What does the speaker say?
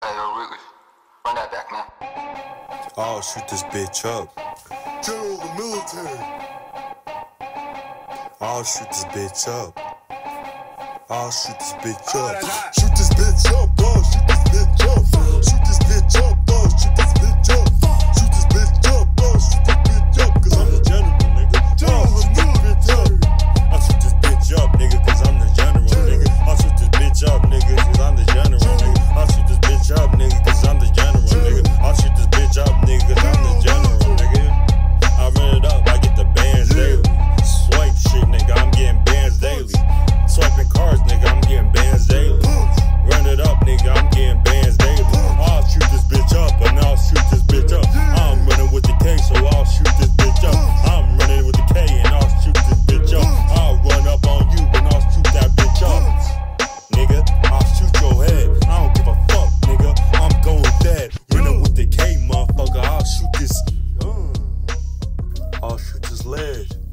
Hey, yo, Wrigley, run that back, man. I'll shoot this bitch up. General of the military. I'll shoot this bitch up. I'll shoot this bitch up. shoot this bitch up. Shoot this bitch up. shoot this.